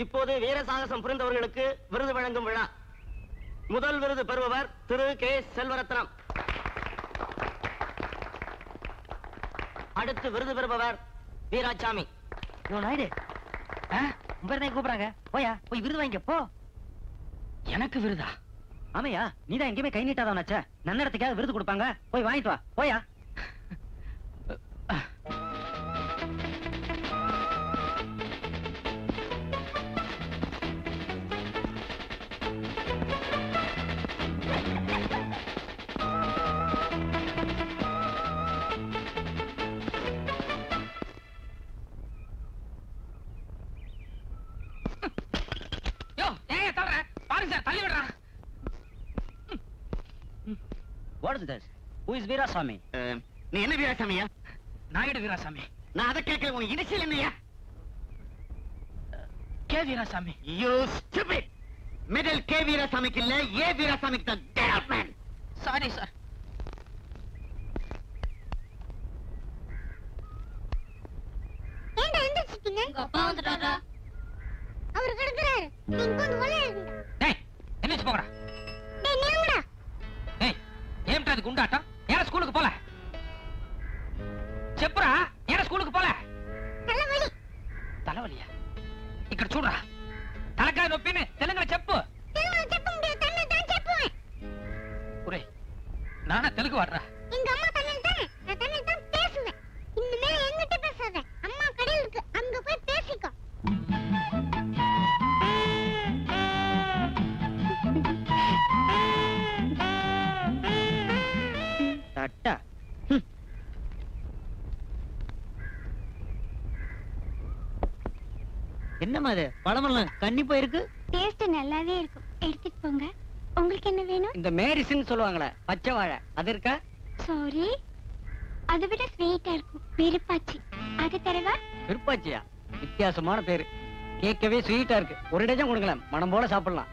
இப்போது வீர சாகசம் புரிந்தவர்களுக்கு விருது வழங்கும் விழா. முதல் விருது பெறுபவர் திரு கே செல்வரத்னம். அடுத்து விருது பெறுபவர் வீராசாமி நாயுடு. உங்க கூப்பிடுறாங்க? போயா போய் விருது வாங்கிக்க போ. எனக்கு விருதா? ஆமையா நீதான் எங்கேயுமே கை நீட்டாதவனாச்சே. நல்ல இடத்துக்காவது விருது கொடுப்பாங்க. போய் வாங்கிட்டு வா. போயா. What is this who is Veerasamy நீ என்ன வீராசாமியா நாயுடு வீராசாமி நான் அதை கேட்கல உன் இனிஷியல் என்னையா? K Veerasamy you stupid middle K வீராசாமிக்கு இல்ல ஏ வீராசாமிக்கு தான் Get out, man. Sorry sir ஏன்டா எந்திரிச்சிட்டீங்க அப்பா வந்துட்டாரா? அவர் கிடக்குறாரு. நீங்க வந்து பழமெல்லாம் கண்ணி போயிருக்கு டேஸ்ட் நல்லாவே இருக்கும். எடுத்துட்டு போங்க. உங்களுக்கு என்ன வேணும்? இந்த மேரிஸ்ன்னு சொல்லுவாங்களே பச்சை வாழை. அது இருக்கா? சாரி அதை விட ஸ்வீட்டா இருக்கும். விருப்பாச்சி அது தரவா? விருப்பாச்சியா வித்தியாசமான பேரு. கேட்கவே ஸ்வீட்டா இருக்கு. ஒரு டஜன் கொடுங்களேன். மனம் போல சாப்பிடலாம்.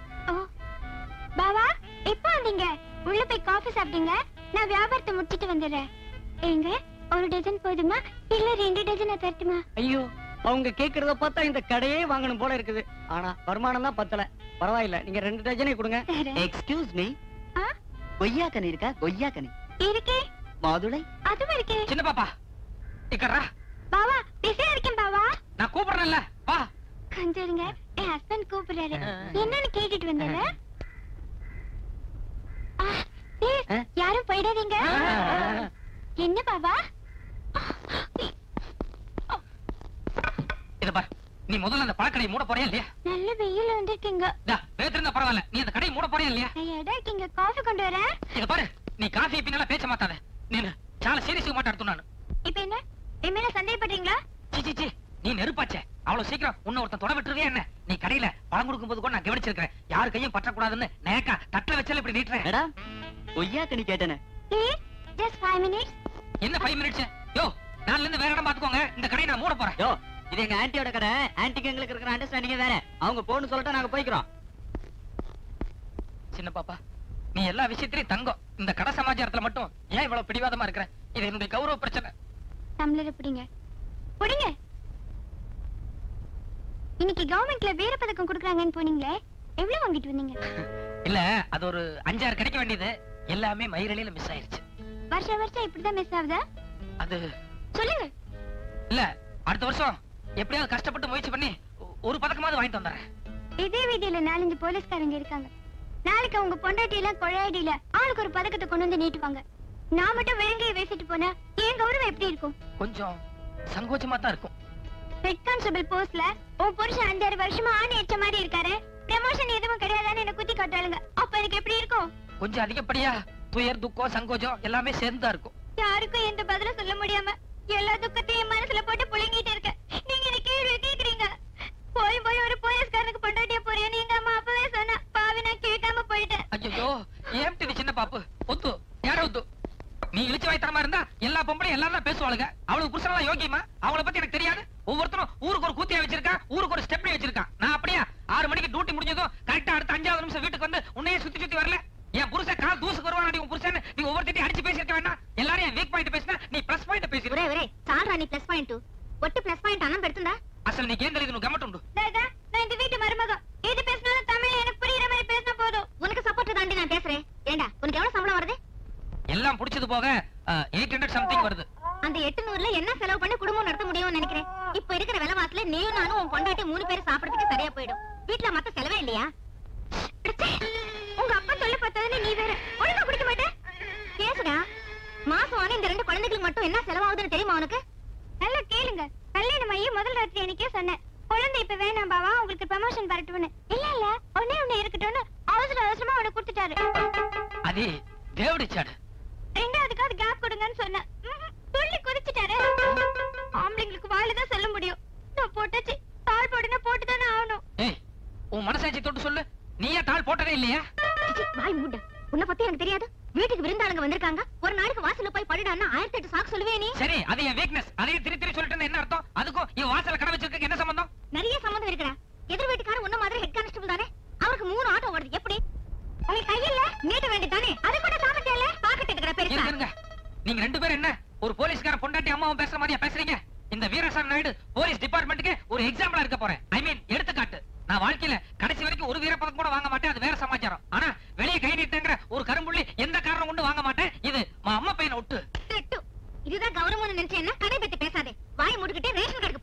பாவா எப்போ வந்தீங்க? உள்ள போய் காஃபி சாப்பிட்டீங்க நான் வியாபாரத்தை முடிச்சிட்டு வந்துடுறேன். ஏங்க ஒரு டஜன் போதுமா? இல்ல ரெண்டு டஜன் தரட்டுமா? ஐயோ அவங்க கேக்குறத பார்த்தா இந்த கடையே வாங்கணும் போல இருக்குது. ஆனா வருமானம் தான் பத்தல. பரவாயில்ல. நீங்க ரெண்டு டஜனே கொடுங்க. எக்ஸ்கியூஸ் மீ கொய்யா கனி இருக்கா? கொய்யா கனி இருக்கே. மாதுளை. அதுவும் இருக்கே. சின்ன பாப்பா. இக்கறா பாவா பிஸியா இருக்கேன் பாவா. நான் கூப்பிடுறேன்ல. வா. கொஞ்சம் இருங்க என் ஹஸ்பண்ட் கூப்பிடுறாரு. என்னன்னு கேட்டுட்டு வந்தேன் யாரும் போயிடாதீங்க. என்ன பாபா இத மூட போறியா இல்லையா? கடையை மூட போறியா இல்லையா? இருக்கீங்க பாரு. நீ காஃபி பின்னால பேச மாட்டாத என்ன? என் மேல சீக்கிரம் உன்ன ஒருத்தன் தொட விட்டுருவியா என்ன? நீ கடையில பழம் கொடுக்கும் போது கூட நான் கவனிச்சிருக்கேன் யாரு கையும் பற்றக்கூடாதுன்னு நேக்கா தட்டில வச்சால இப்படி நீட்டுறேன். பொய்யா கணி கேட்டேனே. என்ன ஃபைவ் யோ நாலுல இருந்து வேற இடம் பாத்துக்கோங்க இந்த கடையை நான் மூட போறேன். இது எங்க ஆன்ட்டியோட கடை ஆன்ட்டிக்கு எங்களுக்கு இருக்கிற அண்டர்ஸ்டாண்டிங் வேற. அவங்க போன்னு சொல்லிட்டா நாங்க போய்க்கிறோம். சின்ன பாப்பா நீ எல்லா விஷயத்திலயும் தங்கம். இந்த கடை சமாச்சாரத்துல மட்டும் ஏன் இவ்வளவு பிடிவாதமா இருக்கிற? இது என்னுடைய கௌரவ பிரச்சனை. டம்ளரை பிடிங்க. பிடிங்க. இன்னைக்கு கவர்மெண்ட்ல வீர பதக்கம் கொடுக்குறாங்கன்னு போனீங்களே எவ்வளவு வாங்கிட்டு வந்தீங்க? இல்ல அது ஒரு அஞ்சாறு கிடைக்க வேண்டியது. எல்லாமே மயிரலியில மிஸ் ஆயிருச்சு. வருஷம் வருஷம் இப்படிதான் மிஸ் ஆகுதா? அது சொல்லுங்க. இல்ல அடுத்த வருஷம் எப்படியாவது கஷ்டப்பட்டு முயற்சி பண்ணி ஒரு பதக்கமாவது வாங்கிட்டு வந்துடுறேன் இதே வீதியில நாலஞ்சு போலீஸ்காரங்க இருக்காங்க. நாளைக்கு அவங்க பொண்டாட்டி எல்லாம் கொழையடியில ஆளுக்கு ஒரு பதக்கத்தை கொண்டு வந்து நீட்டுவாங்க. நான் மட்டும் வெறுங்கையை பேசிட்டு போனா என் கௌரவம் எப்படி இருக்கும்? கொஞ்சம் சங்கோச்சமா தான் இருக்கும். ஹெட் கான்ஸ்டபிள் போஸ்ட்ல உன் புருஷன் அஞ்சாறு வருஷமா ஆணி அடிச்ச மாதிரி இருக்காரு. ப்ரமோஷன் எதுவும் கிடையாதான்னு என்ன குத்தி காட்டாளுங்க அப்ப எனக்கு எப்படி இருக்கும்? கொஞ்சம் அதிகப்படியா துயர் துக்கம் சங்கோஜம் எல்லாமே சேர்ந்தா இருக்கும். யாருக்கும் எந்த பதிலும் சொல்ல முடியாம எல்லா துக்கத்தையும் மனசுல போட்டு புழுங்கிட்டு இருக்க. கேள்வி கேக்குறீங்க? பாப்பு? ஒத்து யார ஒத்து? நீ இருந்தா எல்லா பொம்பளையும் எல்லாரும் தான் பேசுவாளுங்க. அவளுக்கு புருஷனா யோகியமா? அவளை பத்தி எனக்கு தெரியாது. ஒவ்வொருத்தரும் ஊருக்கு ஒரு கூத்தியா வச்சிருக்கா ஊருக்கு ஒரு ஸ்டெப்னி வச்சிருக்கா. நான் அப்படியே ஆறு மணிக்கு டியூட்டி முடிஞ்சதும் கரெக்டா அடுத்த அஞ்சாவது நிமிஷம் வீட்டுக்கு வந்து உன்னையே சுத்தி சுத்தி வரல. என் புருஷன் கால் தூசுக்கு வருவான் உன் புருஷன் நீ ஒவ்வொருத்தையும் அடிச்சு பேசிருக்க வேண்டாம். எல்லாரும் வீக் பாயிண்ட் பேசினா நீ பிளஸ் பாயிண்ட் பேசி ఒట్టు ప్లస్ பாயிண்ட் ஆனா పెడుతుందా అసలు நீ తెలియదు నువ్వు గమ్మట్టుండు లేదా నా ఇంత వీటి మరుమగం ఏది பேசினாலும் தமிழ் எனக்கு புரியுற மாதிரி பேச போதும். உனக்கு சப்போர்ட் தாண்டி நான் பேசுறேன். ஏண்டா உனக்கு எவ்வளவு சம்பளம் வருது? எல்லாம் புடிச்சது போக 800 சம்திங் வருது. அந்த 800 ல என்ன செலவு பண்ணி குடும்பம் நடத்த முடியும்னு நினைக்கிறேன். இப்ப இருக்கிற விலைவாசில நீயும் நானும் உன் பொண்டாட்டி மூணு பேர் சாப்பிடறதுக்கு சரியா போயிடும்.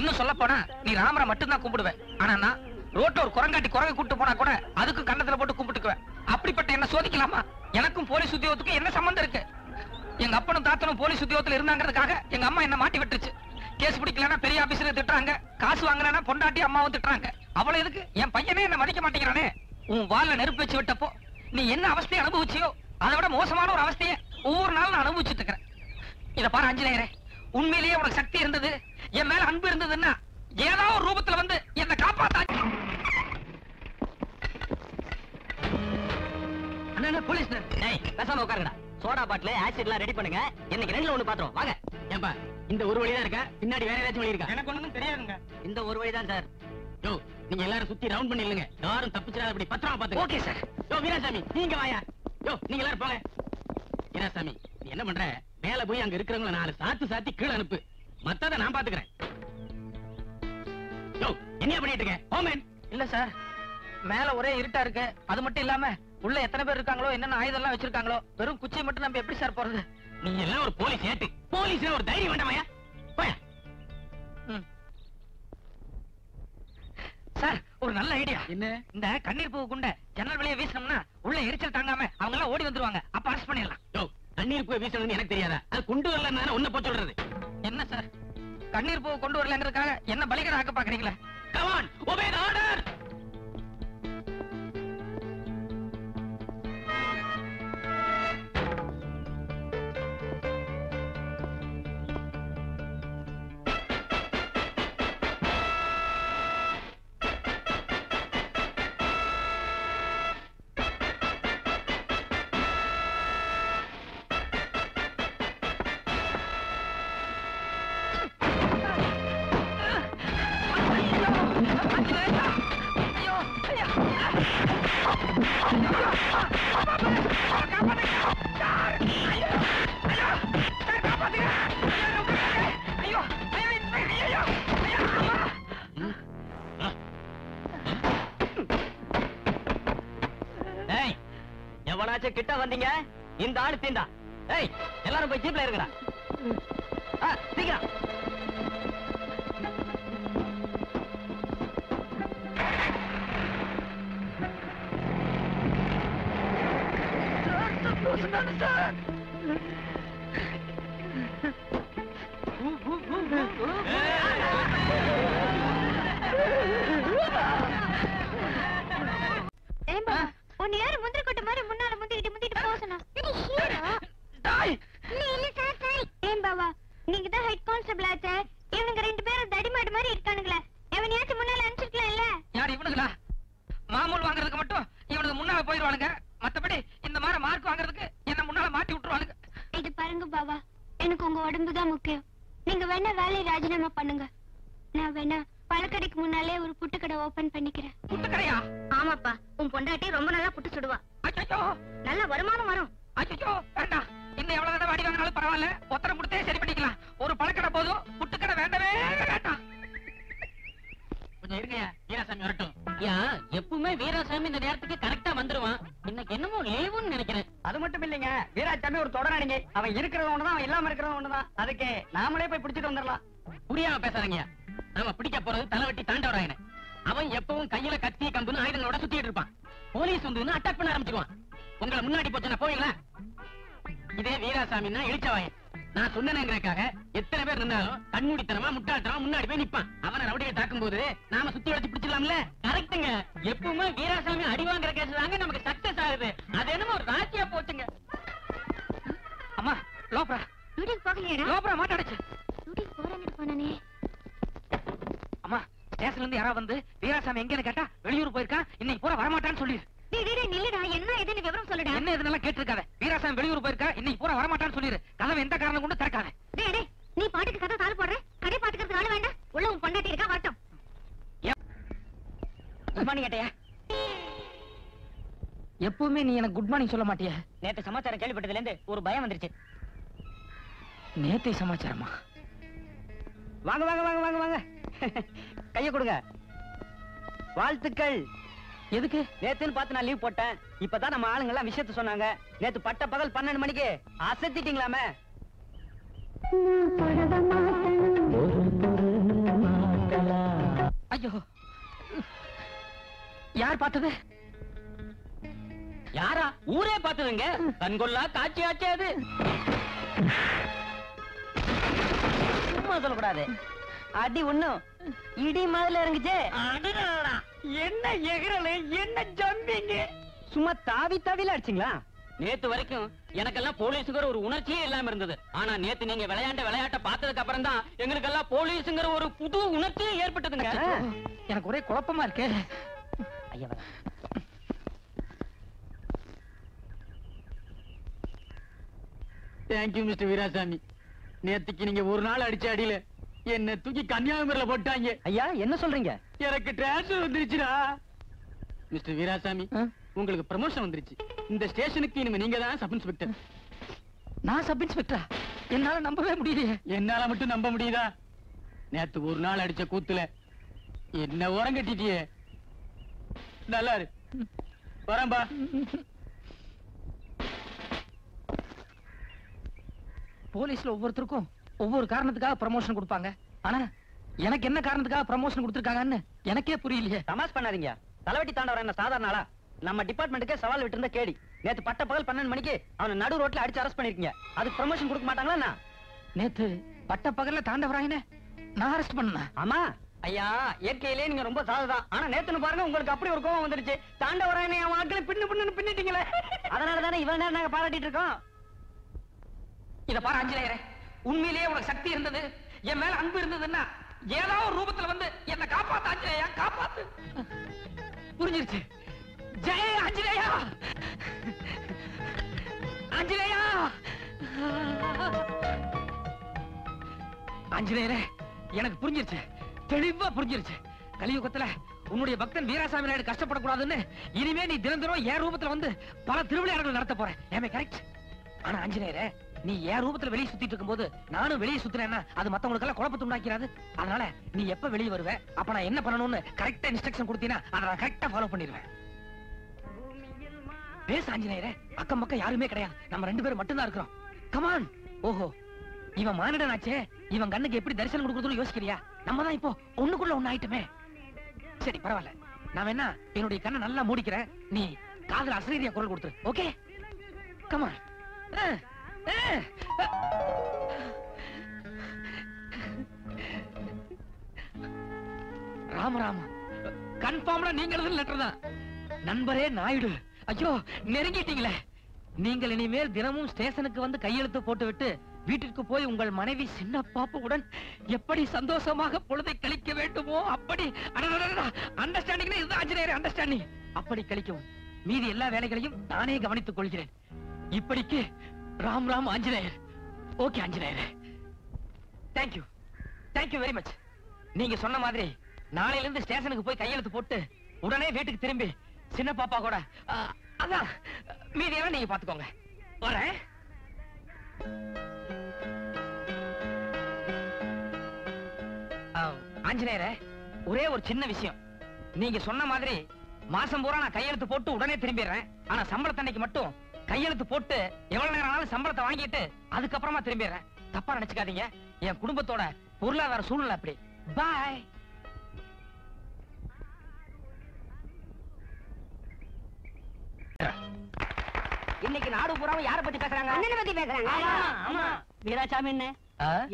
இன்னும் சொல்ல போனா நீ ராமரை மட்டும்தான் கும்பிடுவேன். ஆனா நான் ரோட்ல ஒரு குரங்காட்டி குரங்க கூட்டு போனா கூட அதுக்கும் கண்ணத்துல போட்டு கும்பிட்டுக்குவேன். அப்படிப்பட்ட என்ன சோதிக்கலாமா? எனக்கும் போலீஸ் உத்தியோகத்துக்கும் என்ன சம்பந்தம் இருக்கு? எங்க அப்பனும் தாத்தனும் போலீஸ் உத்தியோகத்துல இருந்தாங்கிறதுக்காக எங்க அம்மா என்ன மாட்டி விட்டுருச்சு. கேஸ் பிடிக்கலன்னா பெரிய ஆபீசர் திட்டுறாங்க. காசு வாங்கலன்னா பொண்டாட்டி அம்மாவும் திட்டுறாங்க. அவ்வளவு எதுக்கு? என் பையனே என்ன மதிக்க மாட்டேங்கிறானே. உன் வால்ல நெருப்பு வச்சு விட்டப்போ நீ என்ன அவஸ்தையை அனுபவிச்சியோ? அதை விட மோசமான ஒரு அவஸ்தையை ஒவ்வொரு நாளும் நான் அனுபவிச்சுட்டு இருக்கிறேன். இதை பாரு அஞ்சலேயரே. உண்மையிலேயே உனக்கு சக்தி இருந்தது? என் மேல அன்பு இருந்ததுன்னா ஏதாவது ஒரு ரூபத்துல வந்து என்ன காப்பாத்தா அண்ணா போலீஸ் பேசாம உட்காருங்கடா. சோடா பாட்டில் ஆசிட்லாம் ரெடி பண்ணுங்க. இன்னைக்கு ரெண்டுல ஒண்ணு பாத்துறோம் வாங்க. ஏன்பா இந்த ஒரு வழி தான் இருக்கா? பின்னாடி வேற ஏதாச்சும் வழி இருக்கா? எனக்கு ஒண்ணும் தெரியாதுங்க. இந்த ஒரு வழிதான் சார். யோ நீங்க எல்லாரும் சுத்தி ரவுண்ட் பண்ணி இல்லங்க யாரும் தப்பிச்சிடாத அப்படி பத்திரமா பாத்துங்க ஓகே சார். யோ வீராசாமி நீங்க வாயா. யோ நீங்க எல்லாரும் போங்க. வீராசாமி நீ என்ன பண்ற? மேல போய் அங்க இருக்கிறவங்கள நாலு சாத்து சாத்தி கீழே அனுப்பு. மத்தத நான் பாத்துக்கிறேன். யோ என்ன பண்ணிட்டு இருக்க? ஓமேன் இல்ல சார் மேல ஒரே இருட்டா இருக்கு. அது மட்டும் இல்லாம உள்ள எத்தனை பேர் இருக்காங்களோ என்னென்ன ஆயுதம் எல்லாம் வச்சிருக்காங்களோ வெறும் குச்சியை மட்டும் நம்ம எப்படி சார் போறது? நீ எல்லாம் ஒரு போலீஸ் ஏட்டு. போலீஸ் ஒரு தைரியம் வேண்டாமாயா போயா. சார் ஒரு நல்ல ஐடியா என்ன? இந்த கண்ணீர் பூ குண்ட ஜன்னல் வெளியே வீசினோம்னா உள்ள எரிச்சல் தாங்காம அவங்க எல்லாம் ஓடி வந்துருவாங்க. அப்ப அரெஸ்ட் பண்ணிடலாம். யோ தண்ணீர் போய் வீசணும்னு எனக்கு தெரியாதா? அது கொண்டு வரல ஒன்ன போய் சொல்றது. என்ன சார்? கண்ணீர் பூ கொண்டு வரலங்கிறதுக்காக என்ன பலிகர ஆக்க பாக்குறீங்களா கமான் ஒபே ஆர்டர் ஏய் எவனாச்சும் கிட்ட வந்தீங்க? இந்த ஆளு தீண்டா. ஏய் எல்லாரும் போய் ஜீப்ல இருக்கிற சீக்கிரம். ஏம்பா போய் பிடிச்சிட்டு வந்துடலாம். புரியாம பேசாதீங்க. நாம பிடிக்க போறது தலைவட்டி தாண்டவராயன அவன் எப்பவும் கையில கத்தி கம்புன்னு ஆயுதங்களோட சுத்திட்டு இருப்பான். போலீஸ் வந்து அட்டாக் பண்ண ஆரம்பிச்சிருவான். உங்களை முன்னாடி போச்சுன்னா போவீங்களா? இதே வீராசாமின்னா இழிச்சவாயன் நான் சொன்னேங்கிறதுக்காக எத்தனை பேர் நின்னாலும் கண்மூடித்தனமா முட்டாள்தனமா முன்னாடி போய் நிப்பான். அவனை ரவுடியை தாக்கும் போது நாம சுத்தி வளைச்சு பிடிச்சிடலாம்ல? கரெக்ட்டுங்க. எப்பவுமே வீராசாமி அடி வாங்குற கேஸ் தாங்க நமக்கு சக்சஸ் ஆகுது. அது என்னமோ ஒரு ராசியா போச்சுங்க. அம்மா லோப்ரா. வீட்டுக்கு லோப்ரா மாட்டாடுச்சு வீட்டுக்கு போறேன்னு போனானே. அம்மா ஸ்டேஷன்ல இருந்து யாராவது வந்து வீராசாமி எங்கன்னு கேட்டா வெளியூர் போயிருக்கான் இன்னைக்கு பூரா வரமாட்டான்னு நில்லுடா. என்ன ஏதுன்னு விவரம் சொல்லுடா. என்ன கேட்டிருக்காத. வீராசாமி வெளியூர் போயிருக்கா இன்னைக்கு பூரா வரமாட்டான்னு கதவை எந்த காரணம் கொண்டு திறக்காத. நீ பாட்டுக்கு கதை தாள் போடுற? கடை பாத்துக்கிறதுக்கு ஆளு வேண்டாம். உள்ள உன் பொண்டாட்டி இருக்கா வரட்டும். குட் மார்னிங் ஏட்டையா. எப்பவுமே நீ எனக்கு குட் மார்னிங் சொல்ல மாட்டிய. நேத்து சமாச்சாரம் கேள்விப்பட்டதுல இருந்து ஒரு பயம் வந்துருச்சு. நேத்தை சமாச்சாரமா? வாங்க வாங்க வாங்க வாங்க வாங்க. கைய கொடுங்க. வாழ்த்துக்கள். எதுக்கு? நேத்துன்னு பார்த்து நான் லீவ் போட்டேன். இப்பதான் நம்ம ஆளுங்க எல்லாம் விஷயத்த சொன்னாங்க. நேத்து பட்ட பகல் பன்னெண்டு மணிக்கு. அசத்திட்டீங்களாமே. ஐயோ. யார் பார்த்தது? யாரா? ஊரே பார்த்ததுங்க. கண்கொள்ளா காட்சி ஆச்சு அது. சும்மா சொல்லக்கூடாது. அடி ஒண்ணும் இடி மாதிரில இறங்குச்சே. என்ன எகிறல என்ன ஜம்பிங்க? சும்மா தாவி தாவில அடிச்சிங்களா? நேத்து வரைக்கும் எனக்கெல்லாம் போலீஸுங்கிற ஒரு உணர்ச்சியே இல்லாம இருந்தது. ஆனா நேத்து நீங்க விளையாண்ட விளையாட்ட பார்த்ததுக்கு அப்புறம் தான் எங்களுக்கெல்லாம் போலீஸுங்கிற ஒரு புது உணர்ச்சியே ஏற்பட்டதுங்க. எனக்கு ஒரே குழப்பமா இருக்கு. ஐயா. Thank you mister Veerasamy. நேத்துக்கு நீங்க ஒரு நாள் அடிச்ச அடியில என்ன தூக்கி கன்னியாகுமரியில போட்டாங்க. ஐயா என்ன சொல்றீங்க? எனக்கு டிரான்ஸ்ஃபர் வந்துருச்சுடா. மிஸ்டர் வீராசாமி உங்களுக்கு ப்ரமோஷன் வந்துருச்சு. இந்த ஸ்டேஷனுக்கு இனிமே நீங்க தான் சப் இன்ஸ்பெக்டர் நான் சப் இன்ஸ்பெக்டரா என்னால நம்பவே முடியலையே. என்னால மட்டும் நம்ப முடியுதா? நேத்து ஒரு நாள் அடிச்ச கூத்துல என்ன உரம் கட்டிட்டியே நல்லா இரு. வரேன்பா. போலீஸ்ல ஒவ்வொருத்தருக்கும் ஒவ்வொரு காரணத்துக்காக ப்ரமோஷன் கொடுப்பாங்க. ஆனா எனக்கு என்ன காரணத்துக்காக ப்ரமோஷன் கொடுத்திருக்காங்கன்னு எனக்கே புரியலையே. தமாஸ் பண்ணாதீங்க. தலைவட்டி தாண்டவர் என்ன சாதாரண ஆளா? நம்ம டிபார்ட்மெண்ட்டுக்கே சவால் விட்டு இருந்த கேடி. நேத்து பட்ட பகல் பன்னெண்டு மணிக்கு அவனை நடு ரோட்ல அடிச்சு அரெஸ்ட் பண்ணிருக்கீங்க. அதுக்கு ப்ரமோஷன் கொடுக்க மாட்டாங்களா? நேத்து பட்ட பகல்ல தாண்டவராயனே நான் அரெஸ்ட் பண்ணேன்? ஆமா. ஐயா இயற்கையிலே நீங்க ரொம்ப சாதுதான். ஆனா நேத்துன்னு பாருங்க உங்களுக்கு அப்படி ஒரு கோவம் வந்துருச்சு தாண்டவராயனை அவன் ஆட்களை பின்னு பின்னு பின்னிட்டீங்களே. அதனால தானே இவ்வளவு நேரம் நாங்க பாராட்டிட்டு இருக்கோம். இத பாரு ஆஞ்சநேயரே. உண்மையிலேயே உனக்கு சக்தி இருந்தது? என் மேல அன்பு இருந்ததுன்னா ஏதோ ஒரு ரூபத்துல வந்து என்ன காப்பாத்து ஆஞ்சநேயா காப்பாத்து. புரிஞ்சிருச்சு? ஜெய ஆஞ்சநேயா! ஆஞ்சநேயா! ஆஞ்சநேயரே எனக்கு புரிஞ்சிருச்சு. தெளிவா புரிஞ்சிருச்சு. கலியுகத்துல உன்னுடைய பக்தன் வீராசாமி நாயுடு கஷ்டப்படக்கூடாதுன்னு இனிமே நீ தினம் தினம் என் ரூபத்துல வந்து பல திருவிளையாடல்கள் நடத்த போறேன். ஏமே கரெக்ட் ஆனா ஆஞ்சநேயரே நீ என் ரூபத்துல வெளியே சுத்திட்டு இருக்கும்போது நானும் வெளியே சுத்துறேன்னா அது மத்தவங்களுக்கு எல்லாம் குழப்பத்தை உண்டாக்கிறாது அதனால நீ எப்ப வெளியே வருவ அப்ப நான் என்ன பண்ணணும்னு கரெக்டா இன்ஸ்ட்ரக்ஷன் கொடுத்தீங்கன்னா அதை நான் கரெக்டா ஃபாலோ பண்ணிடுவேன். பேச ஆஞ்சநேயரே அக்கம் பக்கம் யாருமே கிடையாது. நம்ம ரெண்டு பேரும் மட்டும்தான் இருக்கிறோம். கமான் ஓஹோ. இவன் மானிடனாச்சே. இவன் கண்ணுக்கு எப்படி தரிசனம் கொடுக்குறதுன்னு யோசிக்கிறியா? நம்ம தான் இப்போ ஒண்ணுக்குள்ள ஒண்ணு ஆயிட்டுமே சரி பரவாயில்ல. நான் என்ன என்னுடைய கண்ணை நல்லா மூடிக்கிறேன். நீ காதல் அசரீதியா குரல் கொடுத்துரு. Okay come on Rama Rama. கன்ஃபார்ம்டா நீங்க எழுதுன லெட்டர் தான். நண்பரே நாயுடு. ஐயோ நெருங்கிட்டீங்களே. நீங்கள் இனிமேல் தினமும் ஸ்டேஷனுக்கு வந்து கையெழுத்து போட்டு விட்டு வீட்டிற்கு போய் உங்கள் மனைவி சின்ன பாப்புடன் எப்படி சந்தோஷமாக பொழுதை கழிக்க வேண்டுமோ அப்படி அண்டர்ஸ்டாண்டிங் இதுதான் ஆஞ்சநேயர் அண்டர்ஸ்டாண்டிங் அப்படி கழிக்கவும். மீதி எல்லா வேலைகளையும் நானே கவனித்துக் கொள்கிறேன். இப்படிக்கு Ram Ram Anjaneyar. Okay Anjaneyar. Thank you thank you very much நீங்க சொன்ன மாதிரி நாளையில இருந்து ஸ்டேஷனுக்கு போய் கையெழுத்து போட்டு உடனே வீட்டுக்கு திரும்பி சின்ன பாப்பா கூட ஆ, அதான் மீதியெல்லாம் நீங்க பாத்துக்கோங்க. வரேன். ஆஞ்சநேயர ஒரே ஒரு சின்ன விஷயம். நீங்க சொன்ன மாதிரி மாசம் பூரா நான் கையெழுத்து போட்டு உடனே திரும்பிடுறேன். ஆனா சம்பளத்தன்னைக்கு மட்டும் கையெழுத்து போட்டு எவ்வளவு நேரம் ஆனாலும் சம்பளத்தை வாங்கிட்டு அதுக்கப்புறமா திரும்பிடுறேன். தப்பா நினைச்சுக்காதீங்க. என் குடும்பத்தோட பொருளாதார சூழ்நிலை அப்படி. பாய் இன்னைக்கு நாடு பூராவும் யார பத்தி பேசுறாங்க? அண்ணனை பத்தி பேசுறாங்க. ஆமா. வீராசாமி என்ன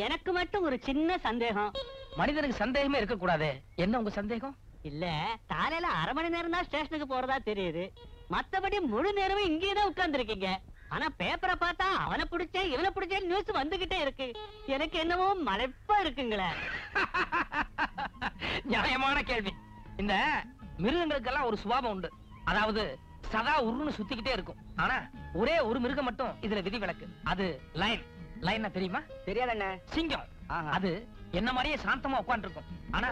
எனக்கு மட்டும் ஒரு சின்ன சந்தேகம். மனிதனுக்கு சந்தேகமே இருக்க கூடாது என்ன உங்க சந்தேகம்? இல்ல காலையில அரை மணி நேரம் தான் ஸ்டேஷனுக்கு போறதா தெரியுது. மத்தபடி முழு நேரமும் இங்கேயே தான் உட்கார்ந்து இருக்கீங்க ஆனா பேப்பரை பார்த்தா அவனை பிடிச்சேன் இவனை பிடிச்சேன் நியூஸ் வந்துகிட்டே இருக்கு. எனக்கு என்னவோ மலைப்பா இருக்குங்களே. நியாயமான கேள்வி. இந்த மிருகங்களுக்கெல்லாம் ஒரு சுபாவம் உண்டு. அதாவது சதா உருன்னு சுத்திக்கிட்டே இருக்கும். ஆனா ஒரே ஒரு மிருகம் மட்டும் இதுல விதிவிலக்கு. அது லைன். லைன் தெரியுமா? தெரியாதண்ணே. சிங்கம். ஆஹா. அது என்ன மாதிரியே சாந்தமா உட்கார்ந்து இருக்கும் ஆனா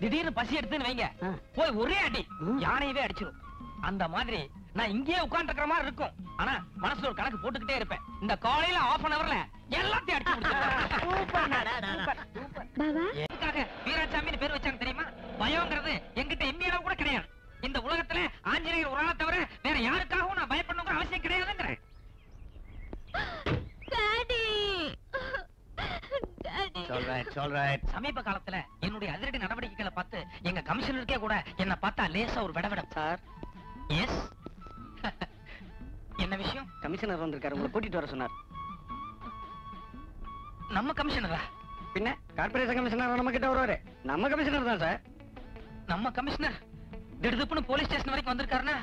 திடீர்னு பசி எடுத்துன்னு வைங்க. போய் ஒரே அடி. யானையவே அடிச்சிடும் அந்த மாதிரி நான் இங்கேயே உட்கார்ந்து இருக்கிற மாதிரி இருக்கும். ஆனா மனசுல ஒரு கணக்கு போட்டுக்கிட்டே இருப்பேன். இந்த காலையில ஆஃப் அன் அவர்ல எல்லாத்தையும் அடிச்சு எதுக்காக வீராசாமின்னு பேர் வச்சாங்க தெரியுமா? பயம்ங்கிறது எண்ணி அளவு கூட கிடையாது. இந்த உலகத்துல ஆஞ்சநேயர் ஒரு ஆளை தவிர வேற யாருக்காகவும் நான் பயப்படணுங்கிற அவசியம் கிடையாதுங்கிறேன். சமீப காலத்துல என்னுடைய அதிரடி நடவடிக்கைகளை பார்த்து எங்க கமிஷனருக்கே கூட என்ன பார்த்தா லேசா ஒரு விடவிடம் சார் எஸ் என்ன விஷயம்? கமிஷனர் வந்திருக்காரு. உங்களை கூட்டிட்டு வர சொன்னார். நம்ம கமிஷனரா? பின்ன கார்பரேஷன் கமிஷனர் நம்ம கிட்ட வருவாரு. நம்ம கமிஷனர் தான் சார். நம்ம கமிஷனர் திடுதுப்புன்னு போலீஸ் ஸ்டேஷன் வரைக்கும் வந்திருக்காருன்னா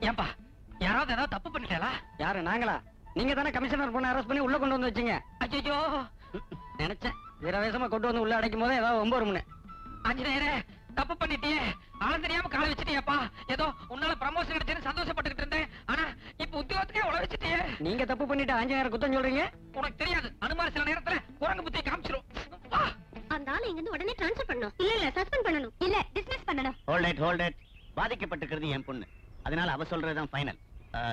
ஏன்பா யாராவது ஏதாவது தப்பு பண்ணிட்டாளா? யாரு நாங்களா? நீங்க தானே கமிஷனர் பொண்ணை அரெஸ்ட் பண்ணி உள்ள கொண்டு வந்து வச்சீங்க. ஐயோ நினைச்சேன். வீரவேசமா கொண்டு வந்து உள்ள அடைக்கும் போது ஏதாவது ஒன்பது வரும்னு. ஆஞ்சநேயரே தப்பு பண்ணிட்டியே. ஆளம் தெரியாம காலை வச்சிட்டியப்பா. ஏதோ உன்னால ப்ரமோஷன் கிடைச்சுன்னு சந்தோஷப்பட்டுக்கிட்டு இருந்தேன். ஆனா இப்ப உத்தியோகத்துக்கே உழ வச்சிட்டியே. நீங்க தப்பு பண்ணிட்டு ஆஞ்சநேயர் குத்தம் சொல்றீங்க? உனக்கு தெரியாது. அனுமார் சில நேரத்துல குரங்கு புத்தியை காமிச்சிரும். அந்த ஆளை இங்க இருந்து உடனே ட்ரான்ஸ்ஃபர் பண்ணணும். இல்ல இல்ல சஸ்பெண்ட் பண்ணணும். இல்ல டிஸ்மிஸ் பண்ணணும். ஹோல்ட் இட் ஹோல்ட் இட் பாதிக்கப்பட்டிருக்கிறது என் பொண்ணு. அதனால அவ சொல்றதுதான் ஃபைனல்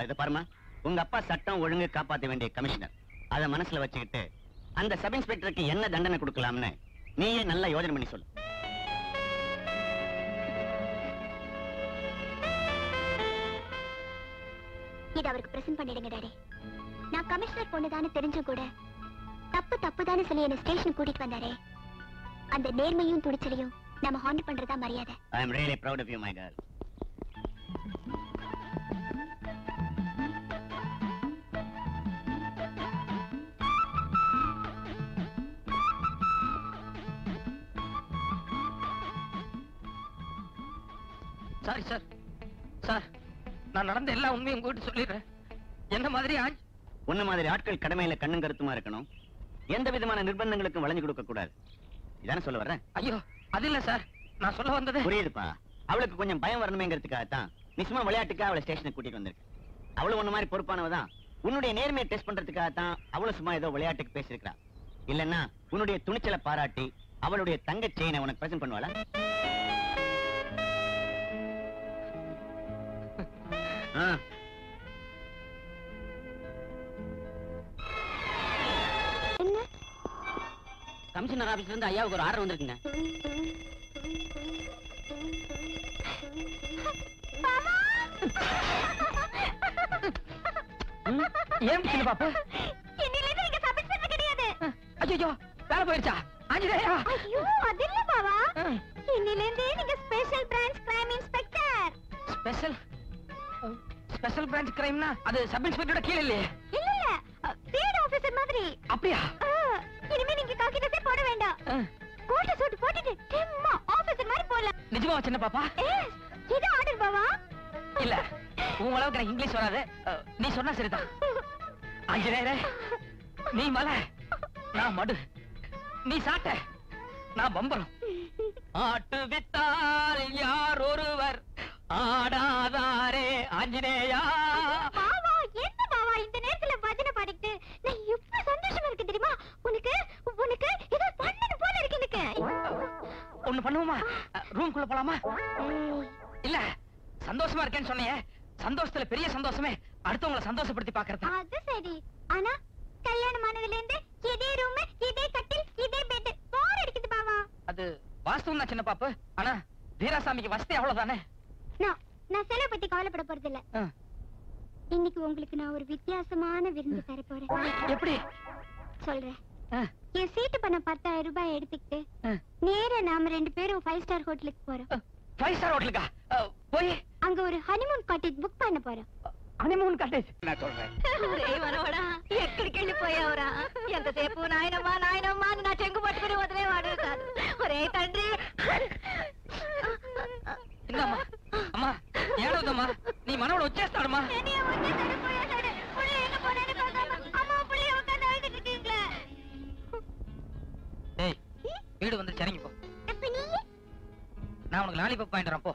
இத பாருமா உங்க அப்பா சட்டம் ஒழுங்கு காப்பாத்த வேண்டிய கமிஷனர் அத மனசுல வச்சுக்கிட்டு அந்த சப் இன்ஸ்பெக்டருக்கு என்ன தண்டனை கொடுக்கலாம்னு நீயே நல்லா யோசனை பண்ணி சொல்லு. இது பண்ணிடுங்க டாடி. நான் கமிஷனர் பொண்ணுதான்னு தெரிஞ்சும் கூட தப்பு தப்புதான்னு சொல்லி என்ன ஸ்டேஷன் கூட்டிட்டு வந்தாரே. அந்த நேர்மையும் துடிச்சலையும் நம்ம ஹாண்ட் பண்றதா மரியாதை. I am really proud of you my girl sorry sir sir நான் நடந்த எல்லா உண்மையும் உங்ககிட்ட சொல்லிடுறேன். என்ன மாதிரி ஆஞ் உன்ன மாதிரி ஆட்கள் கடமையில கண்ணும் கருத்துமா இருக்கணும். எந்த விதமான நிர்பந்தங்களுக்கும் வளைஞ்சு கொடுக்க கூடாது. இதானே சொல்ல வர்றேன்? ஐயோ அது இல்ல சார். நான் சொல்ல வந்தது புரியுதுப்பா. அவளுக்கு கொஞ்சம் பயம் வரணுமேங்கிறதுக்காகத்தான் நீ சும்மா விளையாட்டுக்கா அவளை ஸ்டேஷனுக்கு கூட்டிட்டு வந்திருக்க. அவளும் உன்ன மாதிரி பொறுப்பானவதான். உன்னுடைய நேர்மையை டெஸ்ட் பண்றதுக்காகத்தான் அவளும் சும்மா ஏதோ விளையாட்டுக்கு பேசியிருக்கா. இல்லன்னா உன்னுடைய துணிச்சலை பாராட்டி அவளுடைய தங்க செயினை உனக்கு பிரசன்ட் பண்ணுவாளா? ஆ, கமிஷனர் ஆபீஸ்ல இருந்து ஐயாவுக்கு ஒரு ஆர்டர் வந்திருக்குங்க. ஏன் சின்ன பாப்பு? நீங்க கிடையாது. ஐயோ வேலை போயிருச்சா ஆஞ்சநேயா ஐயோ அது இல்ல பாவா. நீங்க special branch crime inspector special special branch கிரைம்னா அது சப் இன்ஸ்பெக்டரோட கீழ இல்லையே. சின்ன பாப்பா? இது ஆர்டர் பாவா? இல்ல உன் அளவுக்கு எனக்கு இங்கிலீஷ் வராது. நீ சொன்னா சரிதான். ஆஞ்சநேயரே நீ மலை நான் மடு. நீ சாட்ட நான் பம்பரம் ஆட்டு வித்தால் யார் வாஸ்தவம் தான் சின்ன பாப்பு. ஆனா தீராசாமிக்கு வசதி அவ்வளவுதானே? நான் செலவு பத்தி கவலைப்பட போறது இன்னைக்கு உங்களுக்கு நான் ஒரு வித்தியாசமான விருந்து தர எப்படி? சொல்றேன். என் சீட்டு பண்ண பத்தாயிரம் ரூபாய் எடுத்துக்கிட்டு நேர நாம ரெண்டு பேரும் ஃபைவ் ஸ்டார் ஹோட்டலுக்கு போறோம். ஃபைவ் ஸ்டார் ஹோட்டலுக்கா போய். அங்க ஒரு ஹனிமூன் காட்டேஜ் புக் பண்ண போறோம். హనీమూన్ కట్టేసి నా ఎక్కడికి వెళ్ళిపోయావురా ఎంతసేపు నాయనమ్మా నాయనమ్మా నా చెంగు పట్టుకుని వదిలేవాడు కాదు ఒరే తండ్రి ఇందమ్మా అమ్మా ఏడవద్దమ్మా నీ మనవడు వచ్చేస్తాడమ్మా வீடு வந்து சரிங்க போ நான் உனக்கு லாலிபாப் வாங்கிட்டு வரேன் போ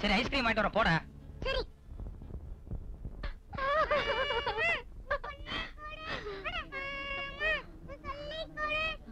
சரி ஐஸ்கிரீம் வாங்கிட்டு வரேன் போடா சரி